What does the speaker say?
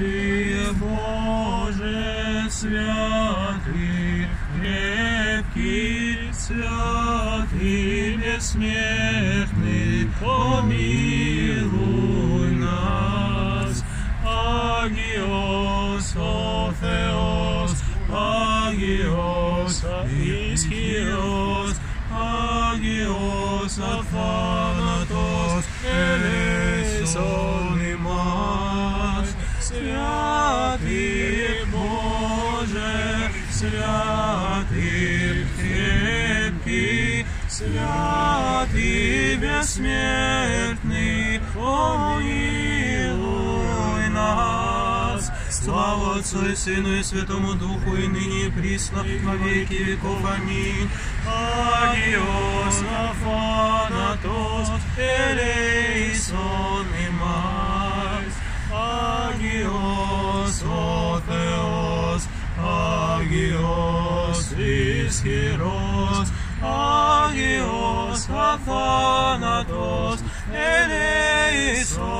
Святый Боже, святый, крепкий, святый, бессмертный, помилуй нас. Агиос, о Θεός, Άγιος ισχυρός, Άγιος αθάνατος, святый крепкий, святый бессмертный, помилуй нас. Слава Отцу и Сыну и Святому Духу, и ныне и присно, во веки веков. Аминь. Агиос, Афанатос, Элейсон Agios ischiros, Agios athanatos, Eleison.